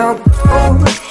I'll go